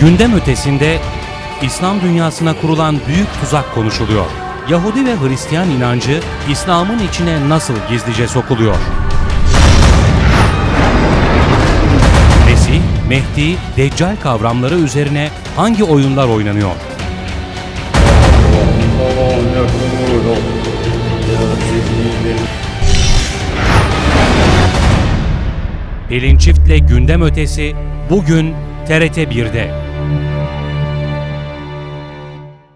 Gündem ötesinde İslam dünyasına kurulan büyük tuzak konuşuluyor. Yahudi ve Hristiyan inancı İslam'ın içine nasıl gizlice sokuluyor? Mesih, Mehdi, Deccal kavramları üzerine hangi oyunlar oynanıyor? Pelin Çift'le gündem ötesi bugün TRT 1'de.